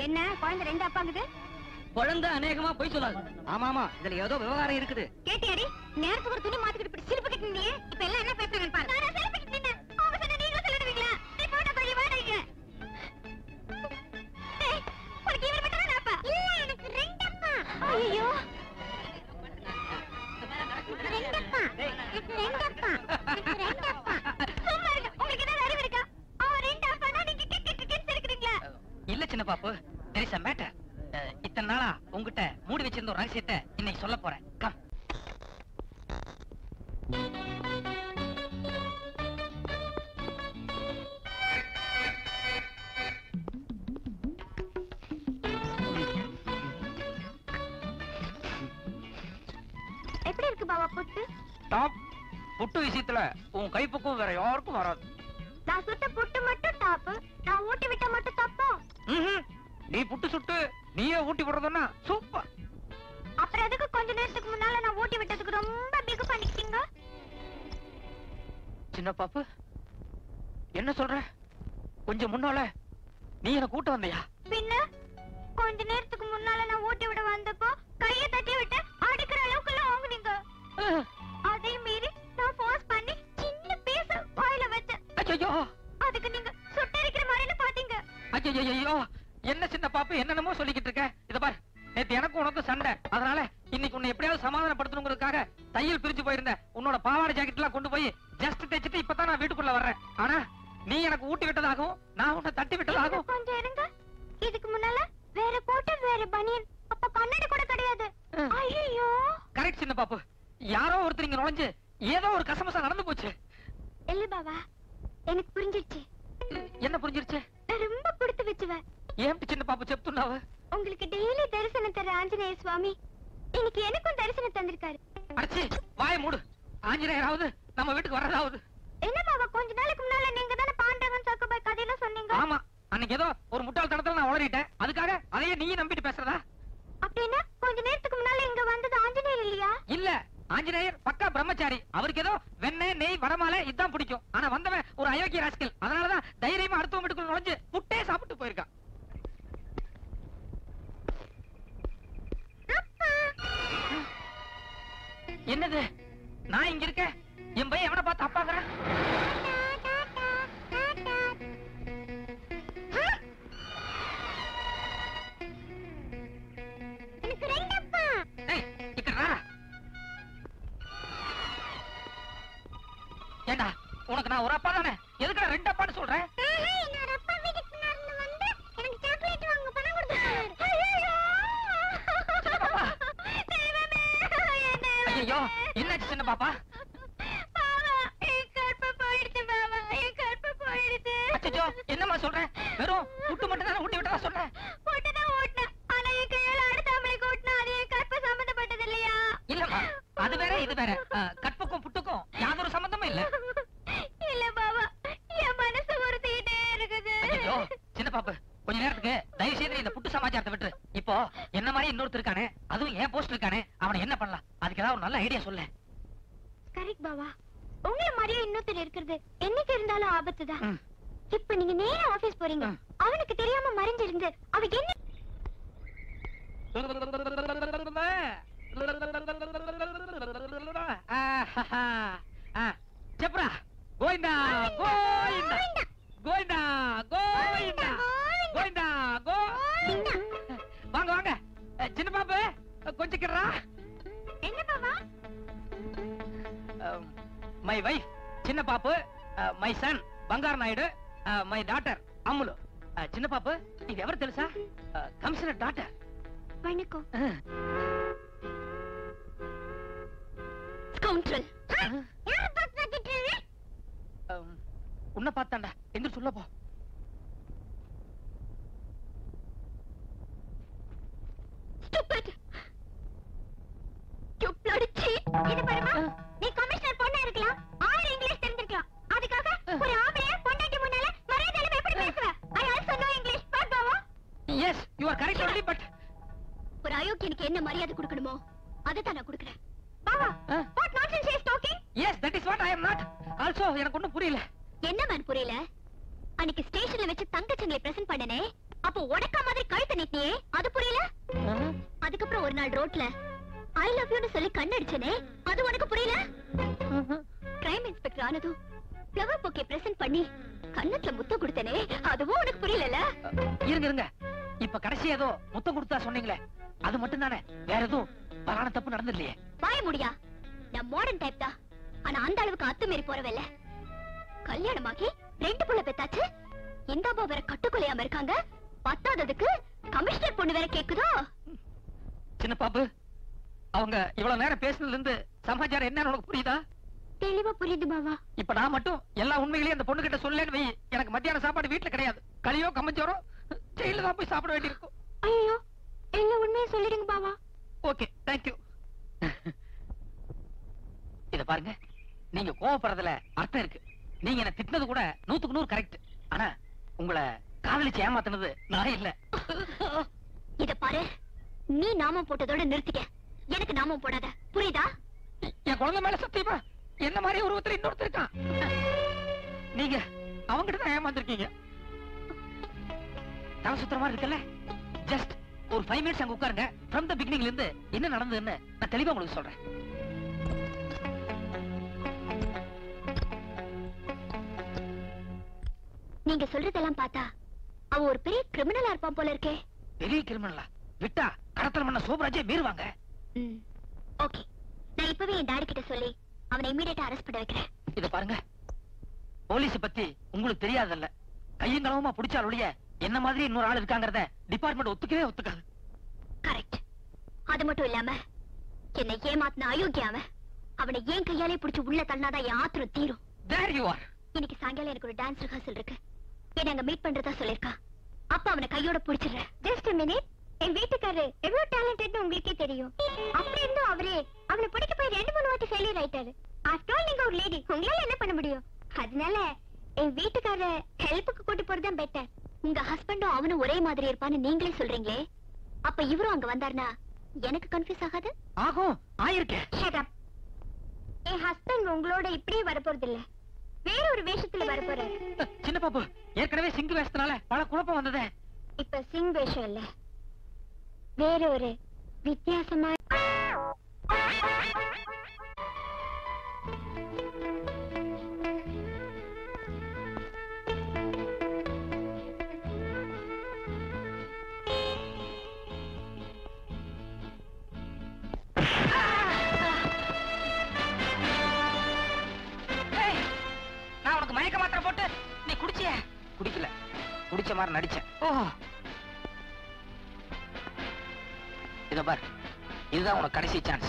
என்ன குழந்தை ரெண்டு அப்பாங்குது? குழந்தை அநேகமா போய் சொல்லாது. ஆமா ஆமா இதுல ஏதோ விவகாரம் இருக்குது. கேட்டியாடி நேரத்துக்கு ஒரு துணி மாத்திக்கிட்டு சிரிப்பு கட்டினீங்க இப்ப எல்லாம் என்ன பேசுறாங்க பாருங்க என்னென்னமோ சொல்லிக்க மை வைஃப் சின்ன பாப்பு my son Bangaru Naidu my daughter Ammulu Uh, చిన్న పాపు ఇది ఎవరు తెలుసా కమిషనర్ డాటర్ வணக்கம் ஸ்கவுண்டல் யார பாத்து பாத்துட்டு உன்னை பார்த்தாண்டா எந்திரி சொல்ல போ பத்தாததுக்கு கமிஷனர் பொண்ணு வேற கேக்குதோ? சின்ன பாப்பு அவங்க இவ்வளவு நேரம் பேசுனதுல இருந்து சமாச்சாரம் என்னன்னு உனக்கு புரியுதா? தெளிவா புரியுது பாவா இப்ப நான் மட்டும் எல்லா உண்மைகளையும் அந்த பொண்ணு கிட்ட சொல்லேன்னு வை. எனக்கு மத்தியான சாப்பாடு வீட்டுல கிடையாது. களியோ கம்மஞ்சோரோ ஜெயில தான் போய் சாப்பிட வேண்டியிருக்கும். ஐயோ எல்லா உண்மையை சொல்லிடுங்க பாவா ஓகே தேங்க்யூ இத பாருங்க நீங்க கோவப்படுறதுல அர்த்தம் இருக்கு. நீங்க என்ன திட்டினது கூட நூத்துக்கு நூறு கரெக்ட் ஆனா உங்களை காதலிச்சு ஏமாத்துனது நான் இல்ல. இத பாரு. நீ நாமம் போட்டதோட நிறுத்திக்க. எனக்கு நாமம் போடாத. புரியுதா? என் குழந்தை மேல சத்தியமா? என்ன மாதிரி உருவத்துல இன்னொருத்தர் இருக்கான்? நீங்க அவங்கிட்ட தான் ஏமாந்துருக்கீங்க. தலை சுத்துற மாதிரி இருக்குல்ல? ஜஸ்ட் ஒரு ஃபைவ் மினிட்ஸ் அங்க உட்காருங்க. ஃப்ரம் த பிகினிங்ல இருந்து என்ன நடந்ததுன்னு நான் தெளிவா உங்களுக்கு சொல்றேன். நீங்க சொல்றதெல்லாம் பார்த்தா அவ ஒரு பெரிய கிரிமினலா இருப்பான் போல இருக்கே. பெரிய கிரிமினலா விட்டா கடத்தல் பண்ண சோபராஜே மீறுவாங்க. ஓகே. நான் இப்பவே என் டாடி கிட்ட சொல்லி அவனை இமீடியட்டா அரெஸ்ட் பண்ண வைக்கிறேன். இத பாருங்க. போலீஸ் பத்தி உங்களுக்கு தெரியாதல்ல. கையங்களவுமா பிடிச்சால் ஒழிய என்ன மாதிரி இன்னொரு ஆள் இருக்காங்கறத டிபார்ட்மெண்ட் ஒத்துக்கவே ஒத்துக்காது. கரெக்ட் அது மட்டும் இல்லாம என்னை ஏமாத்தின அயோக்கிய அவன் அவனை ஏன் கையாலே பிடிச்சு உள்ள தள்ளினாதான் என் ஆத்திரம் தீரும். இன்னைக்கு சாயங்காலம் எனக்கு ஒரு டான்ஸ் ரிஹர்சல் இருக்கு. என்ன அங்க மீட் பண்றதா சொல்லிருக்கா அப்ப அவனை கையோட புடிச்சிடுறேன். ஜஸ்ட் மினிட் என் வீட்டுக்காரரு எவ்வளவு டேலண்டட்னு உங்களுக்கே தெரியும். அப்படி இருந்தும் அவரே அவனை பிடிக்க போய் ரெண்டு மூணு வாட்டி ஃபெயிலியர் ஆயிட்டாரு. ஆஃப்டர் ஆல் நீங்க ஒரு லேடி உங்களால என்ன பண்ண முடியும்? அதனால என் வீட்டுக்காரர ஹெல்ப்புக்கு கூட்டி போறதுதான் பெட்டர் உங்க ஹஸ்பண்டும் அவனும் ஒரே மாதிரி இருப்பான்னு நீங்களே சொல்றீங்களே? அப்ப இவரும் அங்க வந்தாருனா எனக்கு கன்ஃபியூஸ் ஆகாது? ஆகும். ஆயிருக்கேன். என் ஹஸ்பண்ட் உங்களோட இப்படியே வரப்போறது இல்ல வேற ஒரு வேஷத்துல வரப்போறாரு சின்ன பாப்பு ஏற்கனவே சிங்கு வேஷத்தினால பல குழப்பம் வந்ததே. இப்ப சிங் வேஷம் இல்ல. வேற ஒரு வித்தியாசமா குடிச்ச மாதிரி நடிச்சேன். இதோ பார் இதுதான் உனக்கு கடைசி சான்ஸ்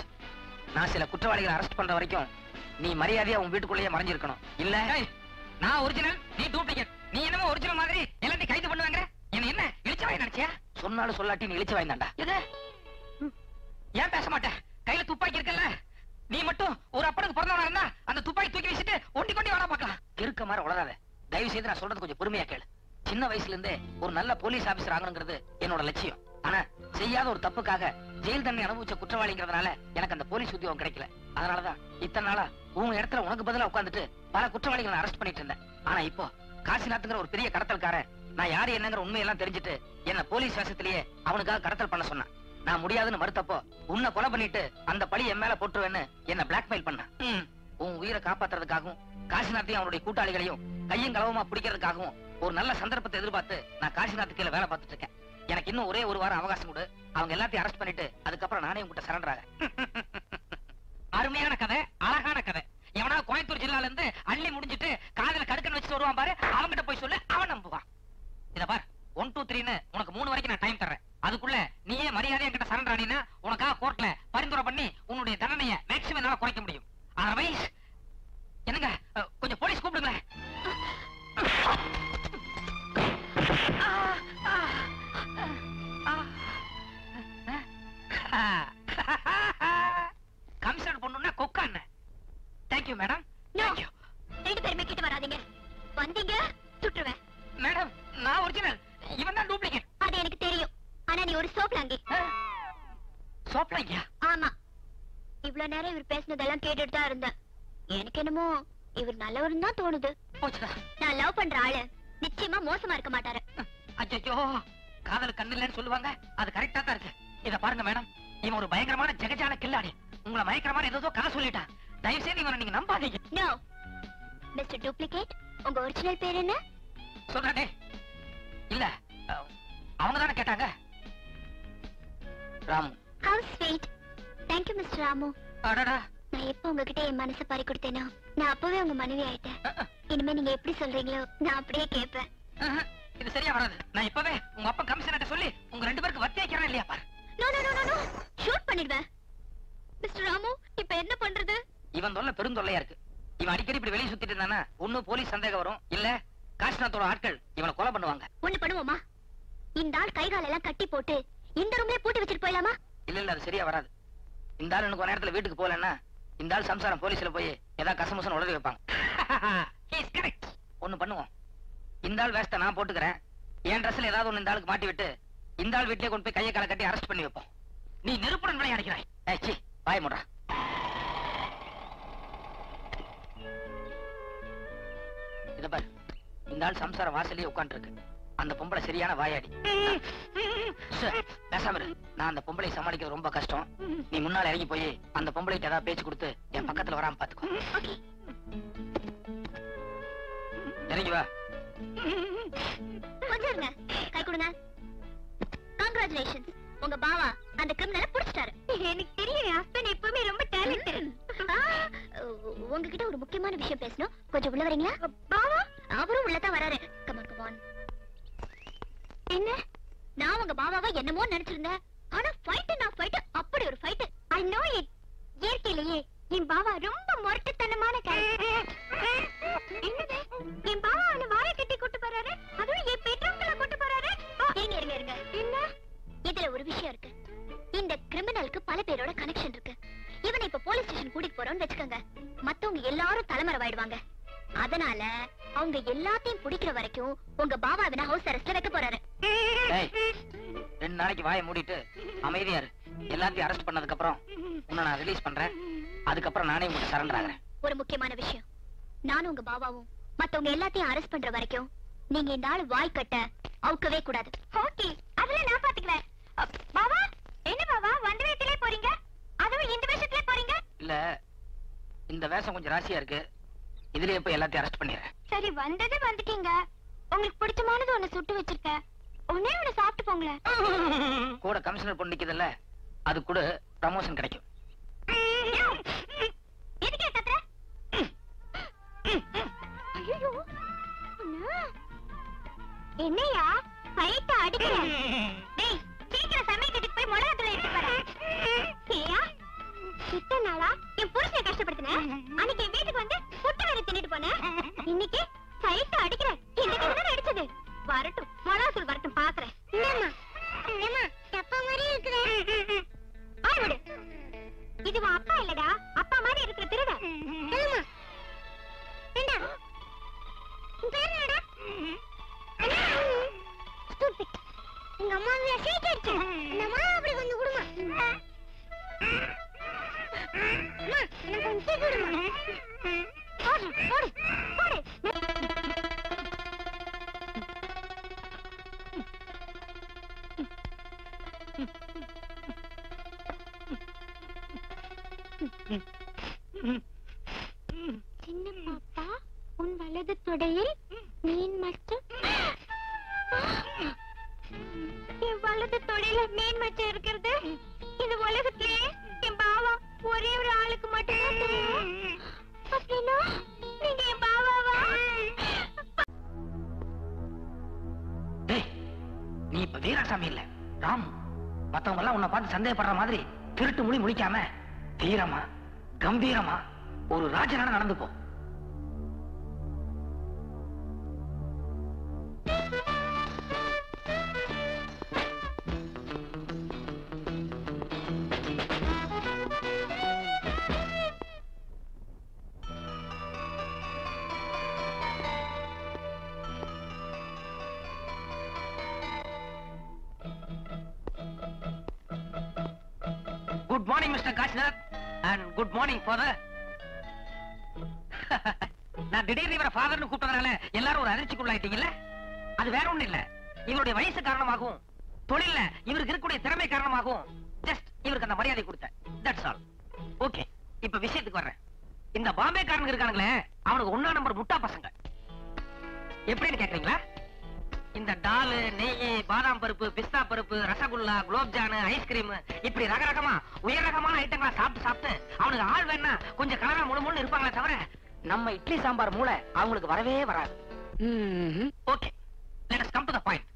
நான் சில குற்றவாளிகளை அரெஸ்ட் பண்ற வரைக்கும் நீ மரியாதையா உன் வீட்டுக்குள்ளேயே மறைஞ்சிருக்கணும். இல்ல? நான் ஒரிஜினல் நீ டூப்ளிகேட் நீ என்னமோ ஒரிஜினல் மாதிரி எல்லாத்தையும் கைது பண்ணுவாங்க என்ன என்ன இழிச்சவாய் நினைச்சியா சொன்னாலும் சொல்லாட்டி நீ இழிச்சவாய் தான்டா இது ஏன் பேச மாட்டேன் கையில துப்பாக்கி இருக்கல நீ மட்டும் ஒரு அப்பனுக்கு பிறந்தவனா இருந்தா அந்த துப்பாக்கி தூக்கி வச்சுட்டு ஒண்டி கொண்டி வாடா பாக்கலாம் இருக்க மாதிரி உளராத தயவு செய்து நான் சொல்றது கொஞ்சம் பொறுமையா கேளு. சின்ன வயசுல இருந்தே ஒரு நல்ல போலீஸ் ஆபீசர் ஆகணுங்கிறது என்னோட லட்சியம். ஆனா செய்யாத ஒரு தப்புக்காக ஜெயில் தண்டனை அனுபவிச்ச குற்றவாளிங்கிறதுனால எனக்கு அந்த போலீஸ் உத்தியோகம் கிடைக்கல. அதனாலதான் இத்தனை நாளா உங்க இடத்துல உனக்கு பதிலா உட்காந்துட்டு பல குற்றவாளிகளை அரெஸ்ட் பண்ணிட்டு இருந்தேன். ஆனா இப்போ காசிநாத்துங்கிற ஒரு பெரிய கடத்தல்காரன் நான் யாரு என்னங்கிற உண்மையெல்லாம் தெரிஞ்சுட்டு என்ன போலீஸ் வேஷத்திலேயே அவனுக்காக கடத்தல் பண்ண சொன்னான். நான் முடியாதுன்னு மறுத்தப்போ உன்னை கொலை பண்ணிட்டு அந்த பழி என் மேல போட்டுருவேன்னு என்ன பிளாக்மெயில் பண்ணான். உன் உயிரை காப்பாத்துறதுக்காகவும் காசிநாத்தையும் அவனுடைய கூட்டாளிகளையும் கையும் களவுமா பிடிக்கிறதுக்காகவும் ஒரு நல்ல சந்தர்ப்பத்தை எதிர்பார்த்து நான் காசிநாத்து கீழே வேலை பார்த்துட்டு இருக்கேன். எனக்கு இன்னும் ஒரே ஒரு வாரம் அவகாசம் கொடு. அவங்க எல்லாத்தையும் அரெஸ்ட் பண்ணிட்டு அதுக்கப்புறம் நானே உங்ககிட்ட சரண்டர் ஆக அருமையான கதை அழகான கதை. எவனா கோயம்புத்தூர் ஜில்லால இருந்து அள்ளி முடிஞ்சிட்டு காதல கடுக்கன் வச்சுட்டு வருவான் பாரு அவன்கிட்ட போய் சொல்லு அவன் நம்புவான். இத பார் ஒன் டூ த்ரீன்னு உனக்கு மூணு வரைக்கும் நான் டைம் தர்றேன். அதுக்குள்ள நீயே மரியாதை என்கிட்ட சரண்டர் ஆனீனா உனக்காக கோர்ட்ல பரிந்துரை பண்ணி உன்னுடைய தண்டனையை மேக்சிமம் என்னால குறைக்க முடியும். அதர்வைஸ் என்னங்க கொஞ்சம் போலீஸ் கூப்பிடுங்களேன். கமிஷனர் பொண்ணுன்னா கொக்கான thank you madam No. Thank you ரெண்டு பேருமே கிட்ட வராதீங்க. வந்தீங்க சுட்டுருவேன். மேடம் நான் ஒரிஜினல் இவன் தான் டூப்ளிகேட் அது எனக்கு தெரியும். ஆனா நீ ஒரு சோப்லாங்கி சோப்லாங்கியா ஆமா. இவ்வளவு நேரம் இவர் பேசினதெல்லாம் கேட்டுட்டு தான் இருந்தேன். எனக்கு என்னமோ இவர் நல்லவர்னு தான் தோணுது. நான் லவ் பண்ற ஆளு. நிச்சயமா மோசமா இருக்க மாட்டாரு. அச்சோ காதல் கண்ணு இல்லைன்னு சொல்லுவாங்க. அது கரெக்டா தான் இருக்கு. இத பாருங்க மேடம். இவன் ஒரு பயங்கரமான ஜெகஜால கில்லாடி. உங்களை மயக்கிற மாதிரி ஏதோ கதை சொல்லிட்டான் தயவு செய்து இவனை நீங்க நம்பாதீங்க. நோ மிஸ்டர் டூப்ளிகேட் உங்க ஒரிஜினல் பேர் என்ன? சொல்றானே. இல்ல அவங்க தானே கேட்டாங்க? Ramu. How sweet thank you mister Ramu அடடா. நான் எப்ப உங்ககிட்ட என் மனசை பறி கொடுத்தேனோ? நான் அப்பவே உங்க மனைவி ஆயிட்டேன். இனிமே நீங்க எப்படி சொல்றீங்களோ நான் அப்படியே கேட்பேன். இது சரியா வராது. நான் இப்பவே உங்க அப்பா கமிஷனர்ட்ட சொல்லி உங்க ரெண்டு பேருக்கு வத்தி வைக்கிறேன் இல்லையா பாரு. No no no no shoot பண்ணிடுவேன். மிஸ்டர் ராமு இப்ப என்ன பண்றது? இவன் தொல்லை பெருந்தொல்லையா இருக்கு. இவன் அடிக்கடி இப்படி வெளியே சுத்திட்டு இருந்தானா? ஒண்ணு போலீஸ் சந்தேகம் வரும். இல்ல காஷ்நாத்தோட ஆட்கள் இவனை கொலை பண்ணுவாங்க. ஒண்ணு பண்ணுவோமா? இந்த ஆள் கை கால் எல்லாம் கட்டி போட்டு இந்த ரூம்லயே பூட்டி வச்சுட்டு போயிடலாமா? இல்ல இல்ல அது சரியா வராது. இந்த ஆள் எனக்கு ஒரு நேரத்துல வீட்டுக்கு போகலன்னா இந்த ஆள் சம்சாரம் போலீஸ்ல போய் ஏதாவது கசமுசம் உடனே வைப்பாங்க. ஒண்ணு பண்ணுவோம். இந்த ஆள் வேஸ்ட நான் போட்டுக்கிறேன். என் ட்ரெஸ்ல ஏதாவது ஒண்ணு இந்த ஆளுக்கு மாட்டி விட்டு இந்த ஆள் வீட்லயே கொண்டு போய் கையை காலை கட்டி அரெஸ்ட் பண்ணி வைப்போம். நீ நெருப்புடன் விளையாடுகிறாய் ஏய் சி பாய் முடா இத பாரு இந்த ஆள் சம்சார வாசலே உட்கார்ந்து இருக்கு அந்த பொம்பளை சரியான வாயாடி. பேசாம நான் அந்த பொம்பளை சமாளிக்கிறது ரொம்ப கஷ்டம். நீ முன்னால இறங்கி போய் அந்த பொம்பளைகிட்ட ஏதாவது பேச்சு கொடுத்து என் பக்கத்துல வராம பாத்துக்கோ. இறங்கி வா. கொஞ்சம் கை கொடுங்க. உங்க பாவா அந்த கிரிமினலை புடிச்சிட்டாரு. எனக்கு தெரியும் ஹஸ்பண்ட் எப்பவுமே ரொம்ப டேலண்டட் உங்ககிட்ட ஒரு முக்கியமான விஷயம் பேசணும். கொஞ்சம் உள்ள வரீங்களா? பாவா? அவரும் உள்ளதான் வராரு. கமான் கமான் என்ன? நான் உங்க பாவாவை என்னமோ நினைச்சிருந்தேன். ஆனா ஃபைட் நான் ஃபைட் அப்படி ஒரு ஃபைட் ஐ நோ இட் இயற்கையிலேயே என் பாவா ரொம்ப முரட்டுத்தனமான என்னது? என் பாவா அவனை வாழ கட்டி கூட்டு போறாரு? அதுவும் என் பெற்றவங்கள கூட்டு போறாரு? இருங்க இருங்க இருங்க. என்ன? இதுல ஒரு விஷயம் இருக்கு. இந்த கிரிமினலுக்கு பல பேரோட கனெக்ஷன் இருக்கு. இவனை இப்ப போலீஸ் ஸ்டேஷன் கூட்டிட்டு போறோம்னு வச்சுக்கோங்க. மத்தவங்க எல்லாரும் தலைமறைவாயிடுவாங்க. அதனால அவங்க எல்லாத்தையும் பிடிக்கிற வரைக்கும் உங்க பாவா அவனை ஹவுஸ் அரெஸ்ட்ல வைக்க போறாரு. டேய் ரெண்டு நாளைக்கு வாயை மூடிட்டு அமைதியா இரு. எல்லாத்தையும் அரெஸ்ட் பண்ணதுக்கு அப்புறம் உன்னை நான் ரிலீஸ் பண்றேன். அதுக்கப்புறம் நானே உங்களுக்கு சரண்டர் ஆகுறேன். ஒரு முக்கியமான விஷயம். நானும் உங்க பாபாவும் மத்தவங்க எல்லாத்தையும் அரெஸ்ட் பண்ற வரைக்கும் நீங்க இந்த ஆளு வாய் கட்ட அவுக்கவே கூடாது. ஓகே அதுல நான் பாத்துக்கிறேன் பாபா என்ன பாபா வந்த வேகத்திலே போறீங்க? அதுவும் இந்த வேஷத்திலே போறீங்க? இல்ல இந்த வேஷம் கொஞ்சம் ராசியா இருக்கு. இதுலயே போய் எல்லாத்தையும் அரெஸ்ட் பண்ணிடுறேன். சரி வந்தது வந்துட்டீங்க. உங்களுக்கு பிடிச்சமானது ஒண்ணு சுட்டு வச்சிருக்கேன் ஒன்னே ஒண்ணு சாப்பிட்டு போங்களேன். கூட கமிஷனர் பொண்ணு நிக்குதுல்ல அது கூட ப்ரமோஷன் கிடைக்கும். எதுக்கு கத்துற? ஐயோ என்னையா? ஃபைட் அடிக்கிற. டேய் சீக்கிரம் சமையல் போய் மிளகாத்தூள் எடுத்து வர ஏயா இத்தனை நாளா என் புருஷனை கஷ்டப்படுத்தின. அன்னைக்கு என் வீட்டுக்கு வந்து புட்டு இன்னைக்கு ஃபைட் அடிக்கிறேன். இந்த அடிச்சது? வரட்டும். மிளகாத்தூள் வரட்டும் சின்ன பாப்பா உன் வலது தொடையில் மீன் மட்டும் என் வலது தொடையில மீன் மச்சம் இருக்கிறது. இந்த உலகத்திலே என் பாவா ஒரே ஒரு ஆளுக்கு மட்டும்தான் தெரியும். அப்படின்னா நீங்க என் பாவாவா? நீ இப்ப வீராசாமி இல்ல. ராம் மத்தவங்க எல்லாம் உன்னை பார்த்து சந்தேகப்படுற மாதிரி திருட்டு முடி முடிக்காம தீரமா கம்பீரமா ஒரு ராஜனான நடந்து ஐஸ்கிரீம் இப்படி உயர் ரகமான ஐட்டங்களா சாப்பிட்டு சாப்பிட்டு அவனுக்கு ஆள் வேணா கொஞ்சம் கலரா முழு முழு இருப்பாங்களே தவிர நம்ம இட்லி சாம்பார் மூளை அவங்களுக்கு வரவே வராது. Okay let us come to the point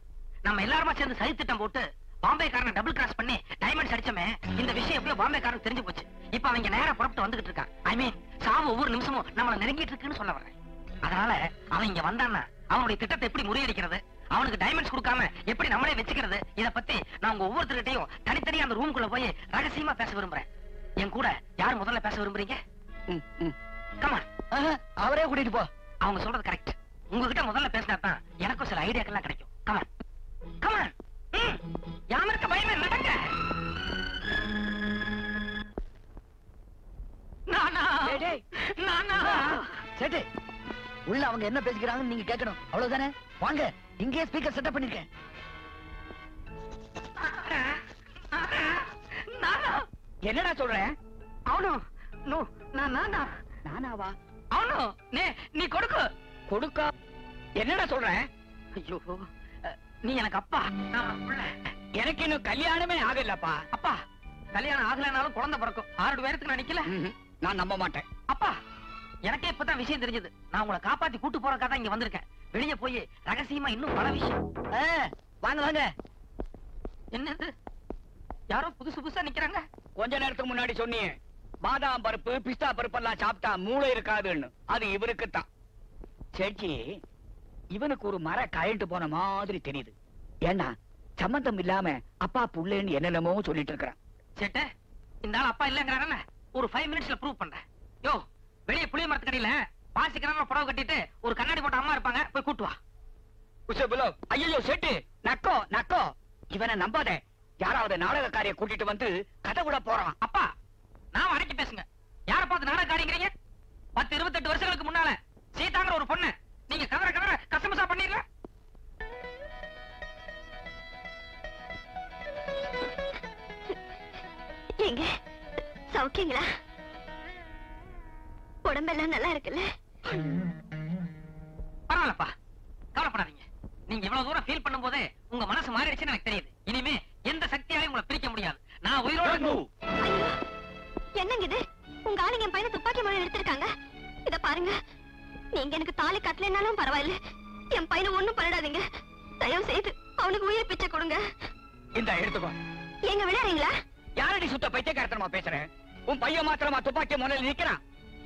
நம்ம எல்லாருமா சேர்ந்து சதி திட்டம் போட்டு பாம்பே காரனை டபுள் கிராஸ் பண்ணி டைமண்ட்ஸ் அடிச்சமே இந்த விஷயம் எப்படியோ பாம்பே காரன் தெரிஞ்சு போச்சு. இப்ப அவங்க நேரா புறப்பட்டு வந்துகிட்டு இருக்கான் ஐ மீன் சாவு ஒவ்வொரு நிமிஷமும் நம்மள நெருங்கிட்டு இருக்குன்னு சொல்ல வர்றேன். அதனால அவன் இங்க வந்தான்னா அவனுடைய திட்டத்தை எப்படி முறியடிக்கிறது? அவனுக்கு டைமண்ட்ஸ் கொடுக்காம எப்படி நம்மளே வச்சுக்கிறது? இத பத்தி நான் உங்க ஒவ்வொருத்தர்கிட்டயும் தனித்தனியா அந்த ரூம்குள்ள போய் ரகசியமா பேச விரும்புறேன். என் கூட யார் முதல்ல பேச விரும்புறீங்க? கமா அவரே கூட்டிட்டு போ. அவங்க சொல்றது கரெக்ட் உங்ககிட்ட முதல்ல பேசினா தான் எனக்கும் சில ஐடியாக்கெல்லாம் கிடைக்கும். கமான் கமான் யாம இருக்க பயமே நடங்க. உள்ள அவங்க என்ன பேசிக்கிறாங்கன்னு நீங்க கேட்கணும். அவ்வளவுதானே? வாங்க. இங்கேயே ஸ்பீக்கர் செட்டப் பண்ணிருக்கேன். நானா? என்னடா சொல்றேன் அவனு? நோ நான் நானா? நானாவா? அவனு? நே நீ கொடுக்கு. கொடுக்கா. என்னடா சொல்றேன் ஐயோ நீ எனக்கு அப்பா. எனக்கு இன்னும் கல்யாணமே ஆகலப்பா. அப்பா கல்யாணம் ஆகலைனாலும் குழந்தை பிறக்கும். ஆறு பேருக்கு நான் நிக்கல. நான் நம்ப மாட்டேன். அப்பா எனக்கே இப்பதான் விஷயம் தெரிஞ்சது. நான் உங்களை காப்பாத்தி கூட்டு போறதுக்காக தான் இங்க வந்திருக்கேன். வெளிய போய் ரகசியமா இன்னும் பல விஷயம். வாங்க வாங்க. என்னது? யாரோ புதுசு புதுசா நிக்கிறாங்க? கொஞ்ச நேரத்துக்கு முன்னாடி சொன்னீங்க. பாதாம் பருப்பு பிஸ்தா பருப்பு எல்லாம் சாப்பிட்டா மூளை இருக்காதுன்னு. அது இவருக்கு தான் சேச்சி இவனுக்கு ஒரு மர கழண்டு போன மாதிரி தெரியுது. ஏன்னா சம்பந்தம் இல்லாம அப்பா புள்ளேன்னு என்னென்னமோ சொல்லிட்டு இருக்கிறான். சேட்டு இந்த ஆள் அப்பா இல்லங்கிறானே. ஒரு ஃபைவ் மினிட்ஸ்ல ப்ரூவ் பண்றேன். யோ வெளிய புளிய மரத்துக்கடியில பாசி கிணறு புடவை கட்டிட்டு ஒரு கண்ணாடி போட்ட அம்மா இருப்பாங்க போய் கூட்டு வா. ஐயோ செட்டு நக்கோ நக்கோ. இவனை நம்பாத. யாராவது நாடகக்காரிய கூட்டிட்டு வந்து கதை விட போறான் அப்பா நான் அடக்கி பேசுங்க. யார பார்த்து நாடகம் காரிங்கிறீங்க பத்து இருபத்தெட்டு வருஷங்களுக்கு முன்னால சீதாங்கிற ஒரு பொண்ணு நீங்க கதற கதற கசமசா பண்ணிடல எங்க சௌக்கியங்களா உடம்பெல்லாம் நல்லா இருக்குல்ல? பரவாயில்லப்பா. கவலைப்படாதீங்க. நீங்க இவ்வளவு தூரம் ஃபீல் பண்ணும்போதே உங்க மனசு மாறிடுச்சுன்னு எனக்கு தெரியுது. இனிமே எந்த சக்தியாலையும் உங்களை பிரிக்க முடியாது. நான் உயிரோட என்னங்க இது? உங்க ஆளுங்க என் பையனை துப்பாக்கி முறை எடுத்திருக்காங்க இத பாருங்க. நீங்க எனக்கு தாலி கட்டலைனாலும் பரவாயில்ல. என் பையனை ஒண்ணும் பண்ணிடாதீங்க. தயவு செய்து அவனுக்கு உயிர் பிச்சை கொடுங்க. இந்த எடுத்துக்கோ. எங்க விளையாடுறீங்களா? யாரடி சுத்த பைத்தியக்காரத்தனமா பேசுறேன் உன் பையன் மாத்திரமா துப்பாக்கி முனையில நிக்கிறான்.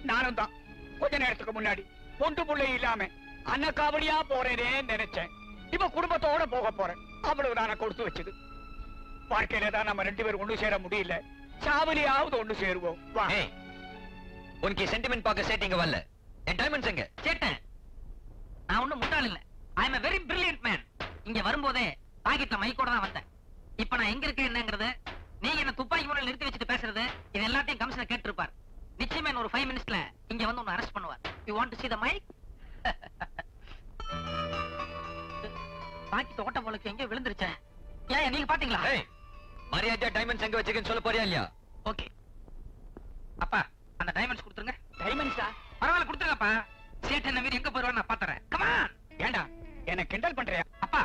நானும் தான் கொஞ்ச நேரத்துக்கு முன்னாடி பொண்டு புள்ளை இல்லாம அன்னக்காவடியா போறேனே நினைச்சேன். இப்ப குடும்பத்தோட போக போறேன். அவ்வளவு நான் கொடுத்து வச்சது. வாழ்க்கையில தான் நம்ம ரெண்டு பேரும் ஒண்ணு சேர முடியல. சாவலியாவது ஒண்ணு சேருவோம். உனக்கு சென்டிமெண்ட் பார்க்க சேட்டிங்க வரல. என் டைமண்ட்ஸ் எங்க? சேட்டேன். நான் ஒண்ணும் முட்டாள் இல்ல. I am very brilliant man இங்க வரும்போதே பாக்கெட்ல மைக்கோட தான் வந்தேன். இப்ப நான் எங்க இருக்கேன் என்னங்கறது நீங்க என்ன துப்பாக்கி முறையில் நிறுத்தி வச்சுட்டு பேசுறது இது எல்லாத்தையும் கமிஷனர் கேட்டிருப்பார். நிச்சயமா ஒரு ஃபைவ் மினிட்ஸ்ல இங்க வந்து உன்னை அரெஸ்ட் பண்ணுவார். You want to see the mike pocket ஓட்ட போலக்கு எங்கேயோ விழுந்துருச்சேன் ஏன் நீங்க பாத்தீங்களா? மரியாதையா டைமண்ட்ஸ் எங்க வச்சிருக்கேன்னு சொல்ல போறியா இல்லையா? ஓகே அப்பா அந்த டைமண்ட்ஸ் கொடுத்துருங்க. டைமண்ட்ஸா பரவாயில்ல கொடுத்துருங்கப்பா. சேட்டு என்ன மீறி எங்க போயிருவான்னு நான் பாத்துறேன். கமான் ஏண்டா? என்ன கிண்டல் பண்றியா? அப்பா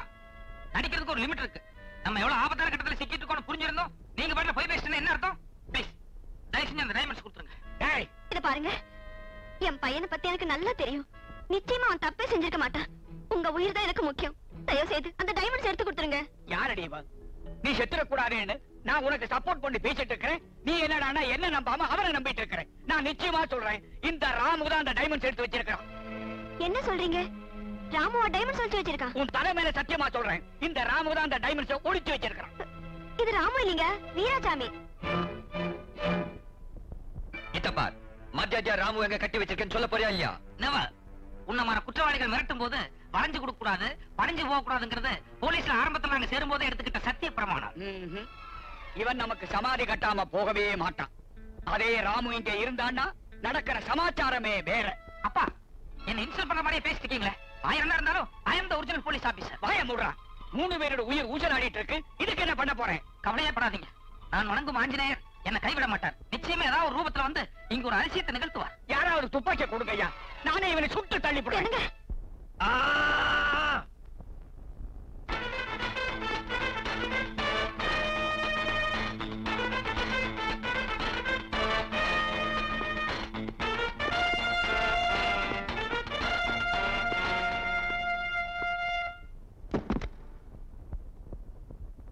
நடிக்கிறதுக்கு ஒரு லிமிட் இருக்கு. நம்ம எவ்வளவு ஆபத்தான கட்டத்துல சிக்கிட்டு இருக்கோம்னு புரிஞ்சிருந்தோம். நீங்க பாட்டுல போய் பேசிட்டு என்ன அர்த்தம்? ப்ளீஸ் தயவு செஞ்சு அந்த டைமண்ட்ஸ் கொடுத்துருங்க. இத பாருங்க. என் பையனை பத்தி எனக்கு நல்லா தெரியும். நிச்சயமா அவன் தப்பே செஞ்சிருக்க மாட்டான். உங்க உயிர் தான் எனக்கு முக்கியம். தயவு செய்து அந்த டைமண்ட்ஸ் எடுத்து கொடுத்துருங்க. யாரடி நீ செத்துடக் கூடாதுன்னு நான் உனக்கு சப்போர்ட் பண்ணி பேசிட்டு இருக்கிறேன். நீ என்னடான்னா என்ன நம்பாம அவரை நம்பிட்டு இருக்கிறேன். நான் நிச்சயமா சொல்றேன். இந்த ராமு தான் அந்த டைமண்ட்ஸ் எடுத்து வச்சிருக்கான் என்ன சொல்றீங்க? ராமுவா டைமண்ட்ஸ் ஒளிச்சு வச்சிருக்கான் உன் தலை மேல சத்தியமா சொல்றேன். இந்த ராமு தான் அந்த டைமண்ட்ஸ் ஒளிச்சு வச்சிருக்கான் இது ராமு இல்லைங்க வீராசாமி. இத பார். மரியாதையா ராமு எங்க கட்டி வச்சிருக்கேன்னு சொல்ல போறியா இல்லையா? நெவர் உன்ன மாதிரி குற்றவாளிகள் மிரட்டும் போது வளைஞ்சு கொடுக்க கூடாது பணிஞ்சு போக கூடாதுங்கிறது போலீஸ்ல ஆரம்பத்துல நாங்க சேரும்போதே எடுத்துக்கிட்ட சத்திய பிரமாணம். இவன் நமக்கு சமாதி கட்டாம போகவே மாட்டான். அதே ராமு இங்க இருந்தான்னா நடக்கிற சமாச்சாரமே வேற. அப்பா என்ன இன்சல்ட் பண்ற மாதிரியே பேசிட்டு இருக்கீங்களே? ஆயிரம் இருந்தாலும் I the original police officer வாய மூடுறா. மூணு பேரோட உயிர் ஊசலாடிட்டு இருக்கு. இதுக்கு என்ன பண்ண போறேன்? கவலையே படாதீங்க. நான் வணங்கும் ஆஞ்சநேயர். என்ன கைவிட மாட்டார். நிச்சயமா ஏதாவது ஒரு ரூபத்துல வந்து இங்க ஒரு அதிசயத்தை நிகழ்த்துவார். யாராவது துப்பாக்கி கொடுங்கய்யா நானே இவனை சுட்டு தள்ளி என்னங்க?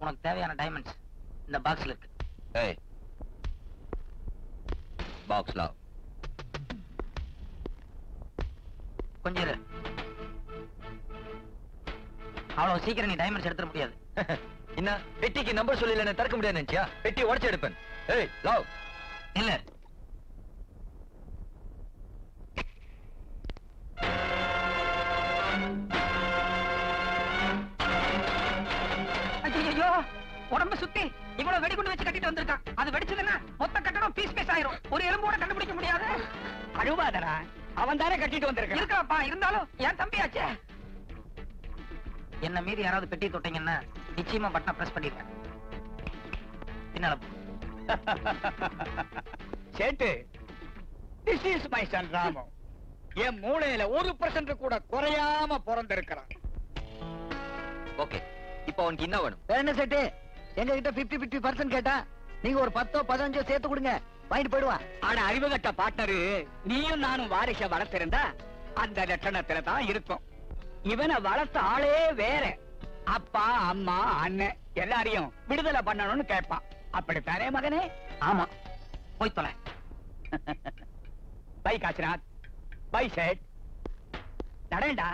உனக்கு தேவையான டைமண்ட்ஸ் இந்த பாக்ஸ்ல இருக்கு. ஏய் பாக்ஸ் லவ் கொஞ்சம் இரு அவ்வளவு சீக்கிரம் நீ டைமண்ட்ஸ் எடுத்துட முடியாது. என்ன பெட்டிக்கு நம்பர் சொல்லல என்ன திறக்க முடியாது நினைச்சியா? பெட்டி உடைச்சு எடுப்பேன். ஏய் லவ். இல்ல. ஐயோ உடம்ப சுத்தி இவ்வளவு வெடிகுண்டு வச்சு கட்டிட்டு வந்திருக்கான். அது வெடிச்சதுன்னா மொத்த பீஸ் பீஸ் ஆயிரும். ஒரு எலும்போட கண்டுபிடிக்க முடியாது. அழுவாதடா. அவன் தானே கட்டிட்டு வந்திருக்கான். இருக்காப்பா இருந்தாலும் என் தம்பியாச்சே. என்ன மீறி யாராவது பெட்டி தொட்டீங்கன்னா நிச்சயமா பட்டனை பிரஸ் பண்ணிருக்கேன் பின்னால. Settu this is my son Ramu. என் மூளையில ஒரு பர்சன்ட் கூட குறையாம பிறந்திருக்கிறான். ஓகே இப்போ உனக்கு என்ன வேணும். வேற என்ன செட்டு? எங்க கிட்ட பிப்டி பிப்டி பர்சன்ட் கேட்டா நீங்க ஒரு பத்தோ பதினஞ்சோ சேர்த்து கொடுங்க. வாங்கிட்டு போயிடுவான். ஆனா அறிவுகட்ட பார்ட்னரு நீயும் நானும் வாரிச வளர்த்திருந்தா அந்த லட்சணத்துல தான் இருக்கும். இவனை வளர்த்த ஆளே வேற. அப்பா அம்மா அண்ணன் எல்லாரையும் விடுதலை பண்ணணும்னு கேட்பான். அப்படித்தானே மகனே? ஆமா. போய் தொலை. பை காசிநாத். Bye chat. நடேண்டா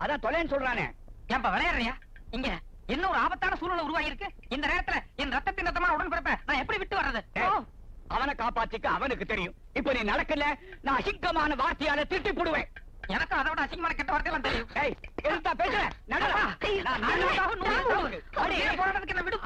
அதான் தொலைன்னு சொல்றானே. ஏன்பா விளையாடுறியா? இங்க என்ன ஒரு ஆபத்தான சூழ்நிலை உருவாகி இருக்கு இந்த நேரத்துல என் ரத்தத்தின் ரத்தமா உடன்பிறப்ப நான் எப்படி விட்டு வர்றது? அவனை காப்பாத்திக்க அவனுக்கு தெரியும். இப்ப நீ நடக்கல நான் அசிங்கமான வார்த்தையால திட்டி போடுவேன் எனக்கு அதை விட அசிங்கமான கெட்ட வார்த்தையெல்லாம் தெரியும். ஏய், எதுத்தா பேசுற? நடடா. நான் நானுக்காக நூறு போடுவேன். அவனை ஏன் போராட்டத்துக்கு என்ன விடு.